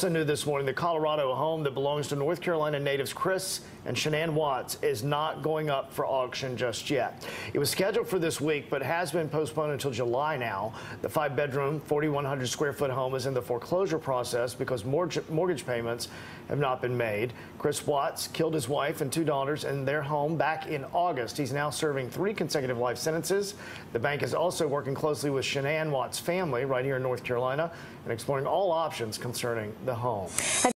Also new this morning, the Colorado home that belongs to North Carolina natives Chris and Shanann Watts is not going up for auction just yet. It was scheduled for this week, but has been postponed until July now. The five-bedroom, 4,100 square foot home is in the foreclosure process because mortgage payments have not been made. Chris Watts killed his wife and two daughters in their home back in August. He's now serving three consecutive life sentences. The bank is also working closely with Shanann Watts' family right here in North Carolina and exploring all options concerning the home.